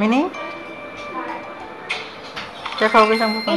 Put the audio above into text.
Mini? Kau kau bisa buka.